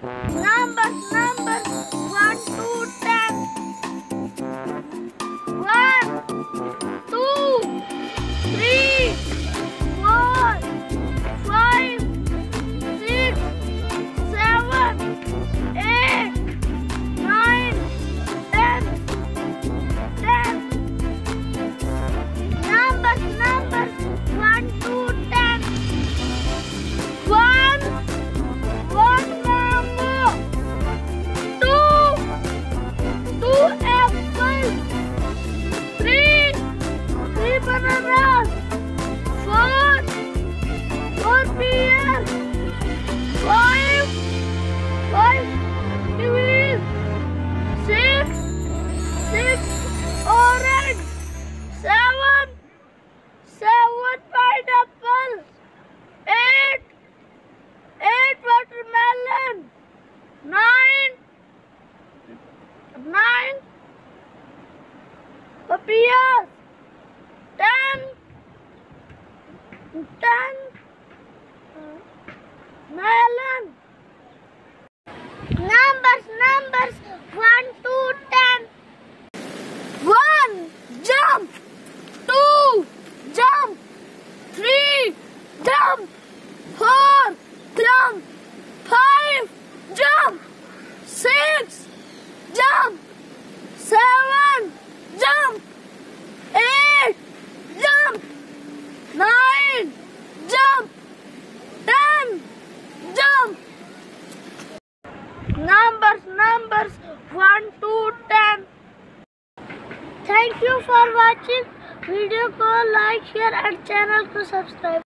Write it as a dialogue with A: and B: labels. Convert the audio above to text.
A: Numbers, numbers, pineapples. Eight, eight watermelon. Nine, nine papayas. Ten, ten melon. Numbers, numbers, one, two, ten. One, jump. Two, jump. Three, Jump! Four! Jump! Five! Jump! Six! Jump! Seven! Jump! Eight! Jump! Nine! Jump! Ten! Jump! Numbers, numbers, one, two, ten. Thank you for watching. Video को like, share and channel to subscribe.